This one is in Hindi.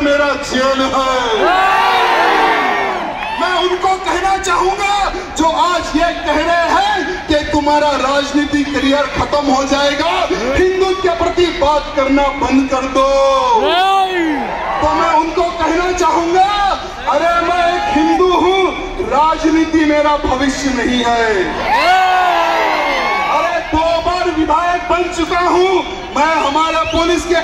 मेरा जेल है। मैं उनको कहना चाहूँगा, जो आज ये कह रहे हैं कि तुम्हारा राजनीति करियर खत्म हो जाएगा हिंदू के प्रति बात करना बंद कर दो। तो मैं उनको कहना चाहूँगा, अरे मैं एक हिंदू हूँ, राजनीति मेरा भविष्य नहीं है। अरे दो बार विधायक बन चुका हूँ, मैं हमारा पुलिस के